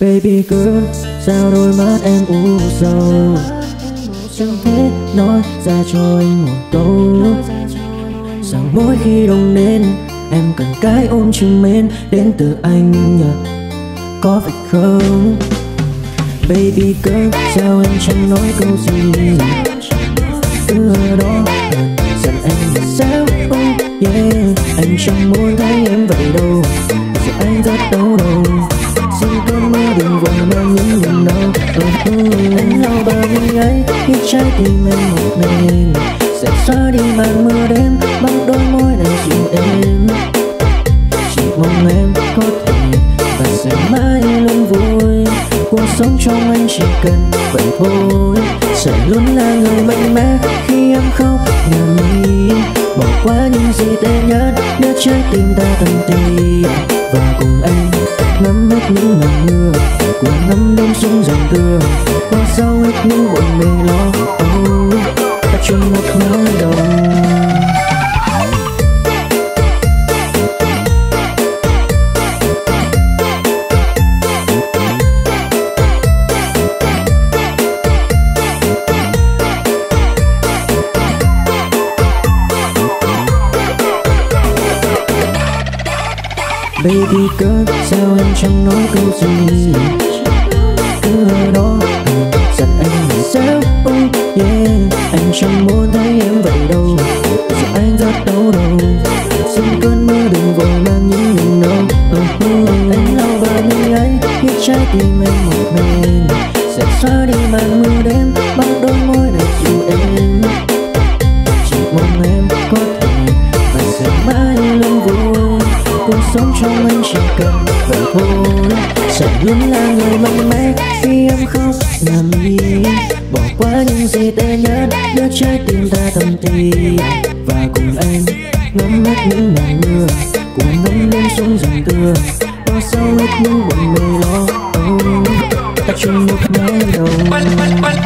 Baby girl, sao đôi mắt em u sầu? Chẳng thể nói ra cho anh một câu Rằng mỗi khi đông đến Em cần cái ôm chừng mến Đến từ anh nhờ Có phải không? Baby girl, sao em chẳng nói câu gì? Cứ ở đó dặn anh là sao oh yeah. Anh chẳng muốn thấy em vậy đâu. Giờ anh rất đau đừng vội mang những niềm đau oh, thương Anh lau bờ mi ấy khi trái tim em một mình. Sẽ xóa đi màn mưa đêm bằng đôi môi này dịu êm. Chỉ mong em có thể và sẽ mãi luôn vui. Cuộc sống trong anh chỉ cần vậy thôi. Sẽ luôn là người mạnh mẽ khi em khóc nhầm mi Bỏ qua những gì tệ nhất để trái tim ta tận tì Và Cùng ngắm đông xuống dòng tưa Qua sau hết những bộn bề lo oh, Ta chung một mái đồng Baby girl sao em chẳng nói câu gì chẳng muốn thấy em vậy đâu. Giờ anh rất đau đầu. Xin cơn mưa đừng vội mang những niềm đau oh, oh. Anh lau bờ mi ấy khi trái tim em một mình Sẽ xóa đi màn mưa đêm bằng đôi môi này dịu em. Chỉ mong em có thể và sẽ mãi luôn vui cuộc sống trong anh chỉ cần vậy thôi. Sẽ luôn là người mạnh mẽ khi em khóc nằm đi những gì tệ nhất đưa trái tim ta thầm thì. Và cùng anh ngắm hết những màn mưa cùng ngắm đêm xuống dòng tưa. Qua sau hết những buồn mê lo oh, ta chung một mái đồng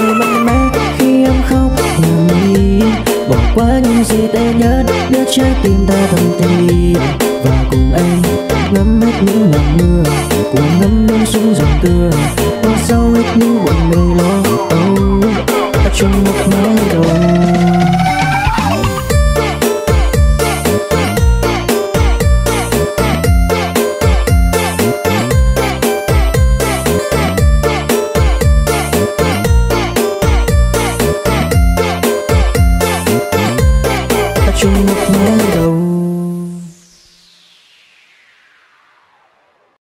người mạnh mẽ khi em khóc nhầm đi bỏ qua những gì tệ nhất đưa trái tim ta thầm tình You